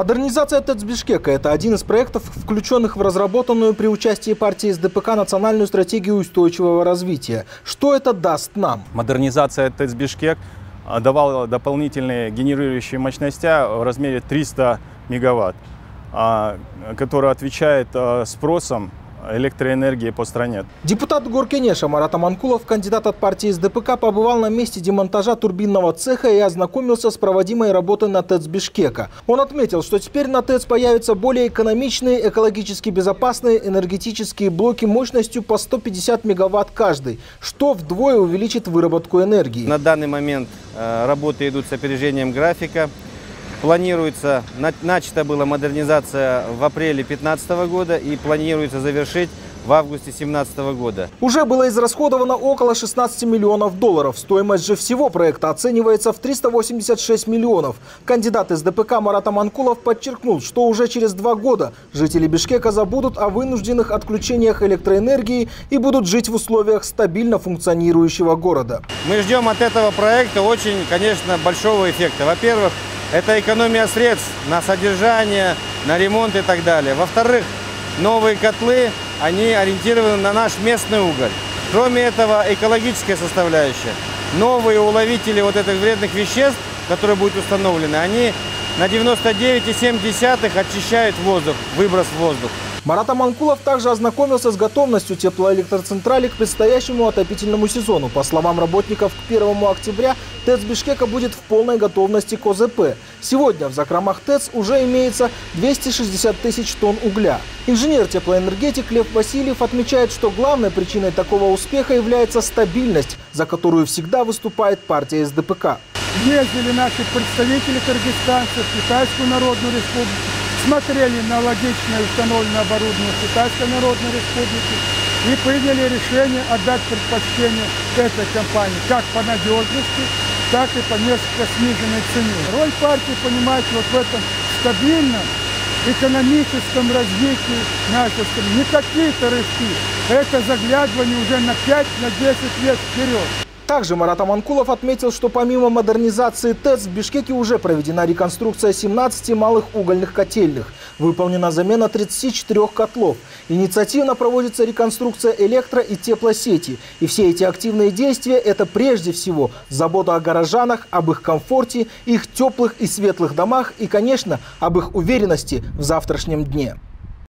Модернизация ТЭЦ Бишкека – это один из проектов, включенных в разработанную при участии партии СДПК национальную стратегию устойчивого развития. Что это даст нам? Модернизация ТЭЦ Бишкек а, давала дополнительные генерирующие мощности в размере 300 мегаватт, а, которые отвечают а, спросом электроэнергии по стране. Депутат Горкенеша Марат Аманкулов, кандидат от партии СДПК, побывал на месте демонтажа турбинного цеха и ознакомился с проводимой работой на ТЭЦ Бишкека. Он отметил, что теперь на ТЭЦ появятся более экономичные, экологически безопасные энергетические блоки мощностью по 150 мегаватт каждый, что вдвое увеличит выработку энергии. На данный момент э, работы идут с опережением графика. Планируется, начата была модернизация в апреле 2015 года и планируется завершить в августе 2017 года. Уже было израсходовано около 16 миллионов долларов. Стоимость же всего проекта оценивается в 386 миллионов. Кандидат из ДПК Марат Аманкулов подчеркнул, что уже через два года жители Бишкека забудут о вынужденных отключениях электроэнергии и будут жить в условиях стабильно функционирующего города. Мы ждем от этого проекта очень, конечно, большого эффекта. Во-первых, это экономия средств на содержание, на ремонт и так далее. Во-вторых, новые котлы, они ориентированы на наш местный уголь. Кроме этого, экологическая составляющая. Новые уловители вот этих вредных веществ, которые будут установлены, они на 99,7 очищают воздух, выброс в воздух. Марат Аманкулов также ознакомился с готовностью теплоэлектроцентрали к предстоящему отопительному сезону. По словам работников, к 1 октября ТЭЦ Бишкека будет в полной готовности к ОЗП. Сегодня в закромах ТЭЦ уже имеется 260 тысяч тонн угля. Инженер-теплоэнергетик Лев Васильев отмечает, что главной причиной такого успеха является стабильность, за которую всегда выступает партия СДПК. Ездили наши представители кыргызстанцев, Китайскую Народную Республику, смотрели на логичное установленное оборудование Китайской Народной Республики и приняли решение отдать предпочтение этой компании как по надежности, так и по несколько сниженной цене. Роль партии, понимаете, вот в этом стабильном экономическом развитии нашей страны. Не какие-то рывки, это заглядывание уже на 5-10 на лет вперед. Также Марат Аманкулов отметил, что помимо модернизации ТЭЦ в Бишкеке уже проведена реконструкция 17 малых угольных котельных. Выполнена замена 34 котлов. Инициативно проводится реконструкция электро- и теплосети. И все эти активные действия – это прежде всего забота о горожанах, об их комфорте, их теплых и светлых домах и, конечно, об их уверенности в завтрашнем дне.